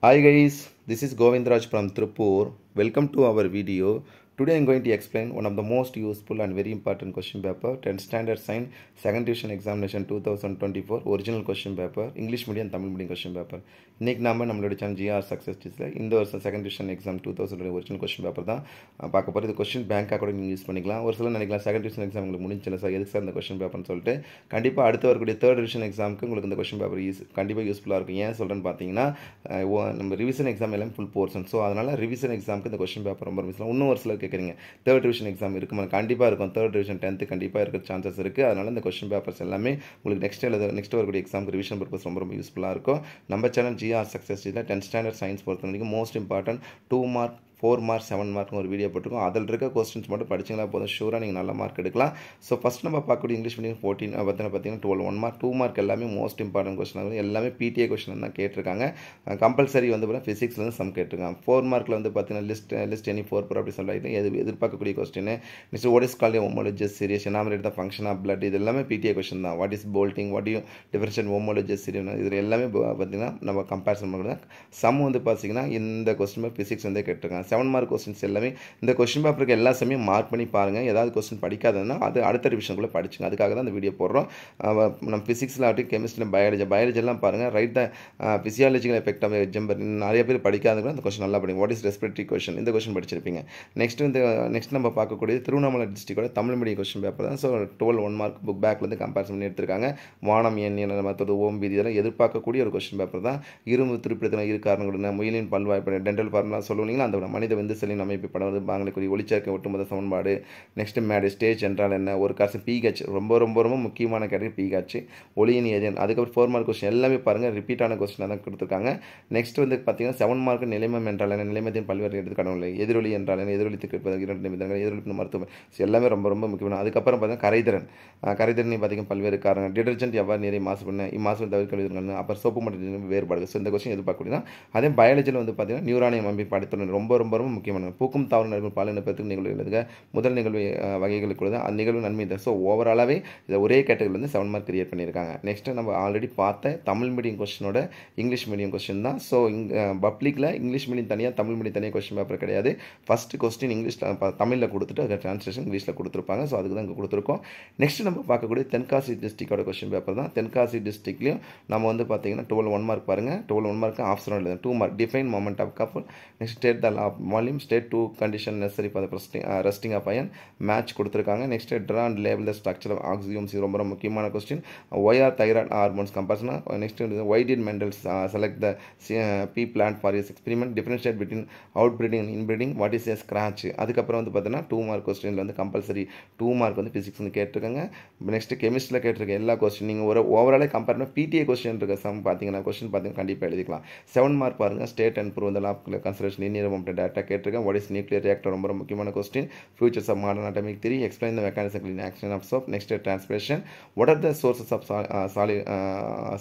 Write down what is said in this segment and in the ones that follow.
Hi guys, this is Govindraj from Tripur. Welcome to our video. Today I am going to explain one of the most useful and very important question paper 10th standard science second division examination 2024 original question paper English medium Tamil medium question paper இன்றைக்கி நம்ம நம்மளோட channel GR success டீஸில் இந்த வருஷம் second division exam two thousand original question paper தான் பார்க்க போகிறது question பேங்காக கூட நீங்கள் யூஸ் பண்ணிக்கலாம். ஒரு சில நினைக்கலாம் செகண்ட் டிவிஷன் எக்ஸாம் உங்களுக்கு முடிஞ்சல சார் எதுக்கு சார் இந்த கொஸ்டின் பேப்பர்னு சொல்லிட்டு. கண்டிப்பாக அடுத்து வரக்கூடிய தேர்ட் டிவிஷன் எக்ஸாமுக்கு உங்களுக்கு இந்த கொஸ்டின் பேப்பர் யூஸ் கண்டிப்பாக யூஸ்ஃபுல்லாக இருக்கும். ஏன் சொல்கிறேன்னு பார்த்தீங்கன்னா ஓ- நம்ம ரிவிஷன் எக்ஸாம் எல்லாம் ஃபுல் போர்ஷன் ஸோ அதனால் ரிவிஷன் எக்ஸாமுக்கு இந்த கொஸ்டின் பேப்பர் ரொம்ப மிஸ் இன்னும் ஒரு சிலருக்கு கேட்குறீங்க. தேர்ட் டிவிஷன் எக்ஸாம் இருக்குமா கண்டிப்பாக இருக்கும். தேர்ட் டிவிஷன் டென்த்து கண்டிப்பாக இருக்கிற சான்சஸ் இருக்குது அதனால் இந்த கொஸ்டின் பேப்பர்ஸ் எல்லாமே உங்களுக்கு நெக்ஸ்ட் எழுத நெக்ஸ்ட் வரக்கூடிய எக்ஸாமுக்கு ரிவிஷன் பர்பஸ் ரொம்ப ரொம்ப யூஸ்ஃபுல்லாக இருக்கும். நம்ம சேனல் ஜிஆர் சக்ஸஸ் இதில் டென்த் ஸ்டாண்டர்ட் சயின்ஸ் பொறுத்த வரைக்கும் most important two mark four mark seven மார்க்னு ஒரு வீடியோ போட்டிருக்கோம். அதில் இருக்க கொஸ்டின்ஸ் மட்டும் படிச்சிங்களா போதும் ஷூராக நீங்கள் நல்ல மார்க் எடுக்கலாம். ஸோ ஃபஸ்ட் நம்ம பார்க்கக்கூடிய இங்கிலீஷ் மீடியம் ஃபோர்டீன் பார்த்தீங்கன்னா பார்த்தீங்கன்னா twelve one mark two mark எல்லாமே மோஸ்ட் இம்பார்ட்டன்ட் கொஸ்டின் எல்லாமே பிடிஏ கொஸ்டின் தான் கேட்டிருக்காங்க. கம்பல்சரி வந்து பார்த்தீங்கன்னா ஃபிசிக்ஸ்லேருந்து சம் கேட்டிருக்காங்க. ஃபோர் மார்க்கில் வந்து பார்த்தீங்கன்னா list list any four property சொல்லிட்டு எது எதிர்பார்க்கக்கூடிய question next what is call homologous series enumerate தான் ஃபங்க்ஷன் ஆஃப் பிளட் இது எல்லாமே பிடிஏ கொஸ்டின் தான். What is bolting what you differential homologous series இது எல்லாமே பார்த்தீங்கன்னா நம்ம கம்பேரிசன் பண்ணுறது சம் வந்து பார்த்தீங்கன்னா இந்த கொஸ்டின் ஃபிசிக்ஸ் வந்து கேட்டிருக்காங்க. செவன் மார்க் கொஸ்டின்ஸ் எல்லாமே இந்த கொஸ்டின் பேப்பருக்கு எல்லா சமயம் மார்க் பண்ணி பாருங்கள் ஏதாவது கொஸ்டின் படிக்காததுன்னா அது அடுத்த ரிவிஷனுக்குள்ளே படிச்சுங்க. அதுக்காக தான் இந்த வீடியோ போடுறோம். நம்ம ஃபிசிக்ஸில் ஆகட்டும் கெமிஸ்ட்ரி பயாலஜி பயாலஜிலாம் பாருங்கள் write the physiological effect of jumper நிறைய பேர் படிக்காதவங்க அந்த கொஸ்டின் நல்லா படிங்க. வாட் இஸ் ரெஸ்பிரேட்டரி கொஸ்டின் இந்த கொஸ்டின் படிச்சிருப்பீங்க. நெக்ஸ்ட் இந்த நெக்ஸ்ட் நம்ம பார்க்கக்கூடிய திருவண்ணாமலை டிஸ்ட்ரிக்டோட தமிழ் மீடியம் கொஸ்டின் பேப்பர் தான். So twelve one mark book பேக்லேருந்து comparison பண்ணி எடுத்திருக்காங்க. வானம் எண் என்ன மற்றது ஓம் விதி இதெல்லாம் எதிர்பார்க்கக்கூடிய ஒரு கொஸ்டின் பேப்பர் தான். இரும்பு திருப்பிடத்தில் இரு காரணங்கள் முயலின் பல்வாய்ப்பு டென்டல் ஃபார்முலா சொல்லுவீங்களா? அந்த மனித வந்து செல்லின் அமைப்பு படம் பாங்களுக்குரிய ஒளிச்சேர்க்கை ஒட்டுமொத்த சமன்பாடு. நெக்ஸ்ட் மேடு ஸ்டேஜ் என்றால் என்ன? ஒரு காசு பிஹெச் ரொம்ப ரொம்ப ரொம்ப முக்கியமான கேட்டகரி பிஹெச் ஒளியின் ஏஜென்ட். அதுக்கப்புறம் ஃபோர் மார்க் கொஸ்டின் எல்லாமே பாருங்கள் ரிப்பீட்டான கொஸ்டினாக தான் கொடுத்துருக்காங்க. நெக்ஸ்ட் வந்து பார்த்தீங்கன்னா செவன் மார்க் நிலைமம் என்றால் என்ன? நிலைமத்தின் பல்வேறு எடுத்துக்காட்டவில்லை எதிரொலி என்றால் என்ன? எதிரொலித்துக்கு இரண்டு நிமிடங்கள் எதிரொலிப்பு மருத்துவம். எல்லாமே ரொம்ப ரொம்ப முக்கியமான அதுக்கப்புறம் பார்த்தீங்கன்னா கரைதிறன். கரைதிறனை பார்த்தீங்கன்னா பல்வேறு காரணங்கள். டிடர்ஜென்ட் எவ்வாறு நீரை மாசு பண்ண இம்மாசு தவிர்க்க அப்புறம் சோப்பு மற்றும் வேறுபாடு ஸோ இந்த கொஸ்டின் எதிர்பார்க்கக்கூடியதான் அதே பயாலஜியில் வந்து பார்த்தீங்கன்னா நியூரானியம் அமைப்பு அடுத்த ரொம்ப ரொம்ப ரொம்ப முக்கியமான பூக்கும் தாவர நிகழ்வு பாலின பெற்று நிகழ்வு எழுதுக. முதல் நிகழ்வு அஹ், அந்த நிகழ்வு நன்மை தான் ஸோ ஓவராலாகவே இதை ஒரே கேட்டகரியில் வந்து செவன் மார்க் கிரியேட் பண்ணியிருக்காங்க. நெக்ஸ்ட்டு நம்ம ஆல்ரெடி பார்த்த தமிழ் மீடியம் கொஸ்டினோட இங்கிலீஷ் மீடியம் கொஸ்டின் தான். ஸோ இங்கே பப்ளிக்கில் இங்கிலீஷ் மீடியம் தனியாக தமிழ் மீடியம் தனியாக கொஸ்டின் பேப்பர் கிடையாது. ஃபர்ஸ்ட் கொஸ்டின் இங்கிலீஷில் தமிழில் கொடுத்துட்டு அதை ட்ரான்ஸ்லேஷன் இங்கிலீஷில் கொடுத்துருப்பாங்க. ஸோ அதுக்கு தான் இங்கே கொடுத்துருக்கோம். நெக்ஸ்ட் நம்ம பார்க்கக்கூடிய தென்காசி டிஸ்ட்ரிக்டோட கொஸ்டின் பேப்பர் தான். தென்காசி டிஸ்ட்ரிக்ட்லையும் நம்ம வந்து பார்த்தீங்கன்னா டுவெல் ஒன் மார்க் பாருங்கள் டுவெல் ஒன் மார்க் ஆப்ஷன் எழுதும் two mark define moment of couple next state the volume state two condition necessary for rusting rusting of iron match கொடுத்துருக்காங்க. Next draw and label the structure of oxysomes ரொம்ப ரொம்ப முக்கியமான question why are thyroid hormones கம்பேரிசனா next why did Mendel's select the pea plant for his experiment differentiate between out breeding and inbreeding what is a scratch அதுக்கப்புறம் வந்து பார்த்தீங்கன்னா two mark கொஸ்டினில் வந்து compulsory two mark வந்து ஃபிசிக்ஸ்னு கேட்டிருக்காங்க. Next கெமிஸ்ட்ரியில் கேட்டிருக்க எல்லா கொஸ்டின் நீங்கள் ஒரு ஓவராலே கம்பேர் பண்ண பிடிஏ கொஸ்டின் இருக்க சம் பார்த்தீங்கன்னா கொஸ்டின் பார்த்தீங்கன்னா கண்டிப்பாக எழுதிக்கலாம். செவன் மார்க் பாருங்கள் state and prove law conservation linear டேரக்டாக கேட்டிருக்கேன். வாட் இஸ் நியூக்ளியர் ரியாக்டர் ரொம்ப முக்கியமான question futures of modern atomic theory explain the mechanism in action of soap next transpiration what are the sources of solid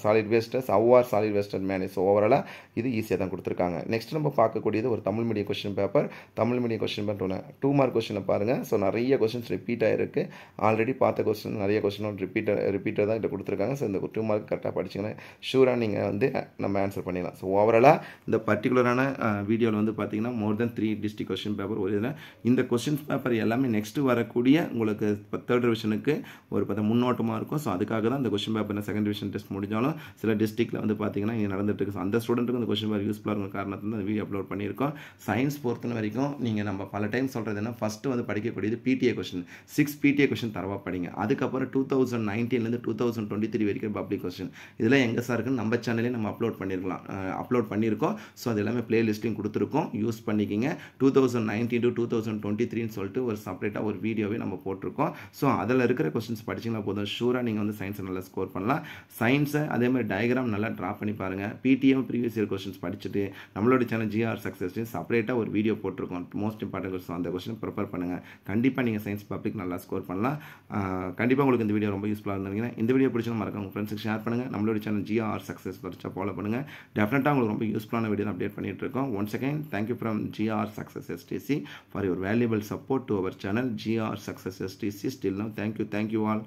solid wastes how are solid waste manage so ஓவராலாக இது ஈஸியாக தான் கொடுத்துருக்காங்க. Next நம்ம பார்க்கக்கூடியது ஒரு Tamil medium question paper Tamil medium question paper two mark கொஸ்டினை பாருங்கள் ஸோ நிறைய கொஸ்டின்ஸ் ரிப்பீட் ஆகிருக்கு ஆல்ரெடி பார்த்த கொஸ்டின் நிறைய கொஸ்டின் ரிப்பீட்டர் ரிப்பீட்டர் தான் இதில் கொடுத்துருக்காங்க. ஸோ இந்த டூ மார்க் கரெக்டாக படிச்சிங்கன்னா ஷூராக நீங்கள் வந்து நம்ம ஆன்சர் பண்ணிடலாம். ஸோ ஓவராலாக இந்த பர்டிகுலரான வீடியோவில் uh, வந்து பார்த்தீங்கன்னா more than three district question paper ஒரு இதில் இந்த கொஸ்டின் பேப்பர் எல்லாமே நெக்ஸ்ட் வரக்கூடிய உங்களுக்கு தேர்ட் டிவிஷனுக்கு ஒரு பத்த முன்னோட்டமாக இருக்கும். ஸோ அதுக்காக தான் இந்த question paper second division test முடிஞ்சாலும் சில டிஸ்ட்ரிக்ட்டில் வந்து பார்த்தீங்கன்னா இங்கே நடந்துட்டு இருக்கு. அந்த ஸ்டூடெண்ட்டுக்கு இந்த கொஸ்டின் பேப்பர் யூஸ்ஃபுல்லாக இருக்கும் காரணத்தில் அந்த வீடியோ அப்லோட் பண்ணியிருக்கோம். சயின்ஸ் பொறுத்த வரைக்கும் நீங்கள் நம்ம பல டைம் சொல்கிறது என்ன? ஃபஸ்ட்டு வந்து படிக்கக்கூடியது PTA question six PTA question தரவா படிங்க. அதுக்கப்புறம் டூ தௌசண்ட் நைன்டீன்லேருந்து டூ தௌசண்ட் டுவெண்ட்டி த்ரீ வரைக்கும் பப்ளிக் கொஸ்டின் இதெல்லாம் எங்கே சார் இருக்குன்னு நம்ம சேனலே நம்ம அப்லோட் பண்ணியிருக்கலாம் அப்லோட் பண்ணியிருக்கோம். ஸோ அது எல்லாமே பிளேலிஸ்ட்டையும் கொடுத்துருக்கோம். யூஸ் பண்ணி பண்ணிக்கிங்க. Two thousand nineteen to two thousand twenty த்ரீன்னு சொல்லிட்டு ஒரு செப்பரேட்டாக ஒரு வீடியோவே நம்ம போட்டிருக்கோம். ஸோ அதில் இருக்கிற கொஸ்டின்ஸ் படிச்சிங்கன்னா போதும். ஷூராக நீங்கள் வந்து சயின்ஸை நல்லா ஸ்கோர் பண்ணலாம். சயின்ஸை அதே மாதிரி டயக்ராம் நல்லா ட்ரா பண்ணி பாருங்கள் பிடிஎம் ப்ரீவியஸ் இயர் கொஸ்டின்ஸ் படிச்சுட்டு நம்மளோட சேனல் ஜிஆர் சக்ஸஸ் செப்பரேட்டாக ஒரு வீடியோ போட்டிருக்கோம். மோஸ்ட் இம்பார்ட்டன்ட் கொஸ்டின் அந்த கொஸ்டின் ப்ரிப்பேர் பண்ணுங்கள் கண்டிப்பாக நீங்கள் சயின்ஸ் பப்ளிக் நல்லா ஸ்கோர் பண்ணலாம். கண்டிப்பாக உங்களுக்கு இந்த வீடியோ ரொம்ப யூஸ்ஃபுல்லாக இருந்தீங்கன்னா இந்த வீடியோ பிடிச்சா மறக்காம உங்கள் ஃப்ரெண்ட்ஸுக்கு ஷேர் பண்ணுங்கள் நம்மளோட சேனல் ஜிஆர் சக்ஸஸ் படிச்சா ஃபாலோ பண்ணுங்கள் டெஃபினட்டாக உங்களுக்கு ரொம்ப யூஸ்ஃபுல்லான வீடியோ அப்டேட் பண்ணிட்டு இருக்கோம். Once again thank you from GR Success STC for your valuable support to our channel GR Success STC. Still now, thank you. Thank you all.